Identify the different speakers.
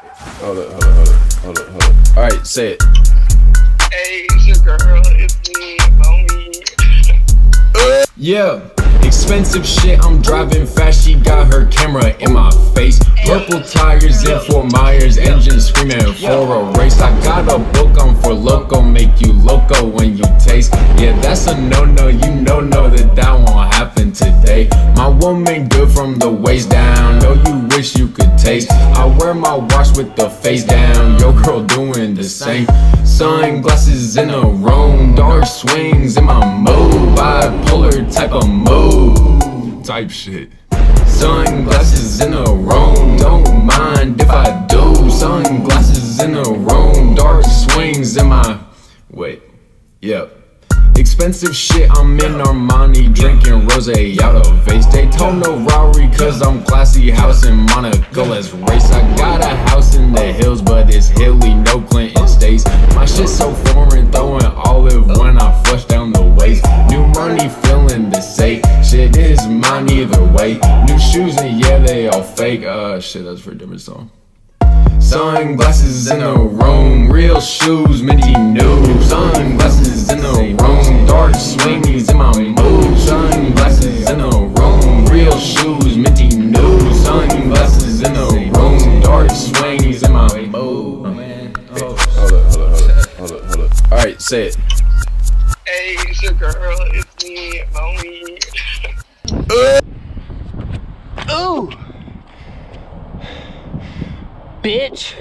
Speaker 1: Hold up, hold up, hold up, hold up, hold up. All right, say it.
Speaker 2: Hey, it's your girl. It's me, homie.
Speaker 1: Uh, yeah. Expensive shit, I'm driving fast. She got her camera in my face. Purple tires in for Myers, engine screaming for a race. I got a book on for loco, make you loco when you taste. Yeah, that's a no no, you know, know that that one happen today. My woman good from the waist down, know you wish you could taste. I wear my watch with the face down, your girl doing the same. Sunglasses in a room, dark swings in my mood. Bipolar type of mood. Type shit. Sunglasses in a room, don't mind if I do. Sunglasses in a room, dark swings in my... Wait, yep Expensive shit, I'm in Armani Drinking rose out of vase Daytona Rari cause I'm classy House in Monaco, let's race. I got a house in the hills But it's hilly, no Clinton states. My shit so foreign, throwing olive When I flush down the waist. New money, feeling the safe Shit is mine either way. New shoes and yeah, they all fake. Uh, shit, that's for a different song Sunglasses in the room, real shoes, minty new Sunglasses in the room, dark swingies in my mood. Sunglasses in the room, real shoes, minty new Sunglasses in a room, dark swingies in my mood. Oh, oh. Hold up, hold up, hold up, hold up, hold up. Alright, say it.
Speaker 2: Hey, it's your girl, it's me, homie.
Speaker 3: bitch.